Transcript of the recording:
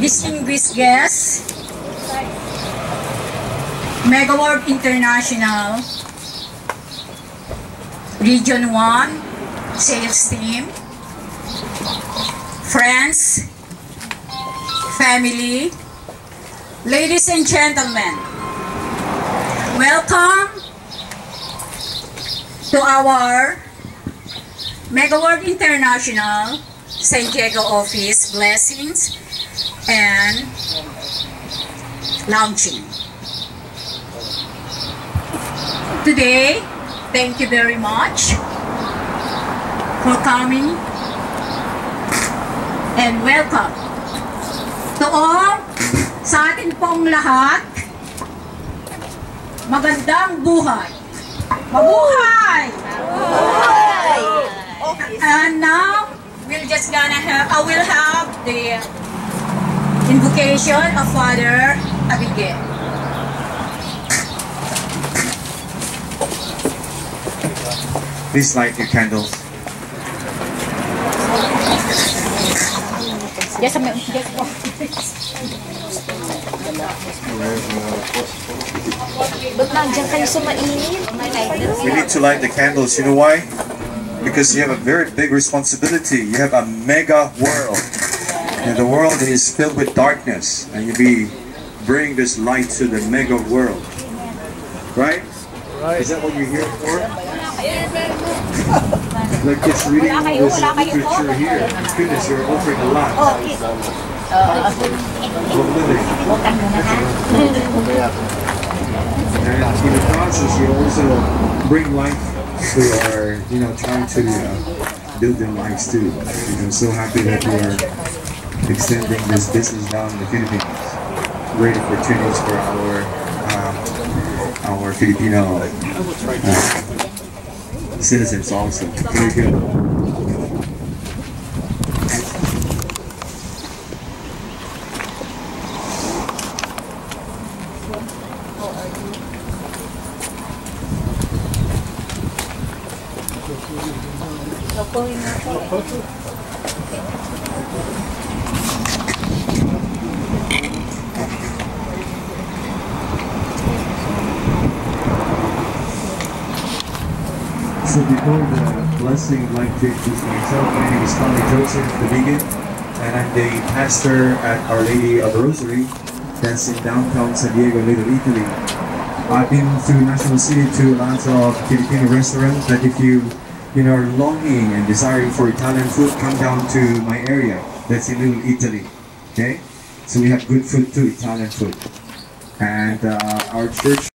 distinguished guests, Megaworld International, Region 1, sales team, friends, family, ladies and gentlemen, welcome to our Megaworld International San Diego office blessings and launching. Today, thank you very much for coming and welcome to all sa atin pong lahat. Magandang buhay! Mabuhay! We'll just gonna have, I will have the invocation of Father Abigail. Please light your candles. Yes, I'm, yes, Ba't nandiyan kayo? We need to light the candles. You know why? Because you have a very big responsibility. You have a mega world. And the world is filled with darkness. And you be bring this light to the mega world. Right? Right. Is that what you're here for? like just reading all this literature here. Goodness, you're offering a lot. Of living. And in the process, you also bring life to are, you know, trying to uh, build their lives too. I'm so happy that we are extending this business down in the Philippines. Great opportunities for our um, our Filipino uh, citizens also. Very good. So before the blessing, like to introduce myself. My name is Father Joseph Davigan, and I'm the pastor at Our Lady of the Rosary, that's in downtown San Diego, Little Italy. I've been to National City to lots of Filipino restaurants that if you, you know, longing and desiring for Italian food, come down to my area. That's in Little Italy. Okay? So we have good food too, Italian food. And uh, our church